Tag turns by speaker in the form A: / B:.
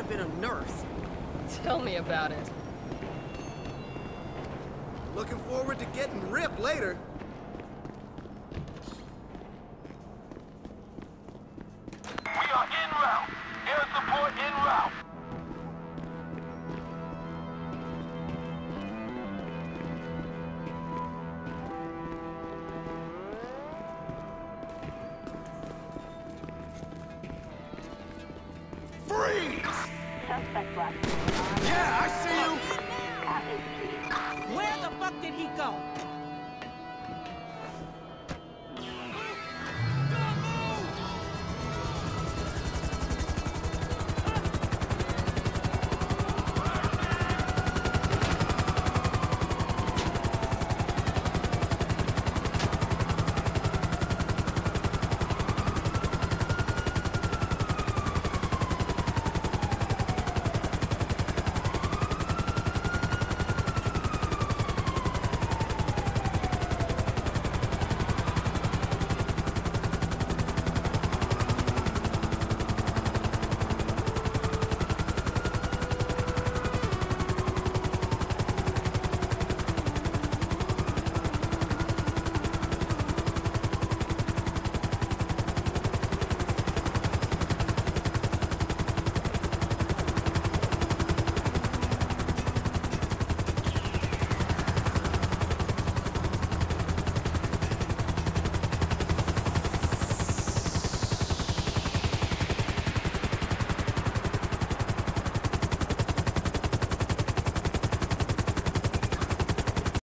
A: been a nurse.
B: Tell me about it.
C: Looking forward to getting ripped later.
D: Freeze! Suspect. Yeah, I see you!
C: Copy.
E: Where the
C: fuck did he go?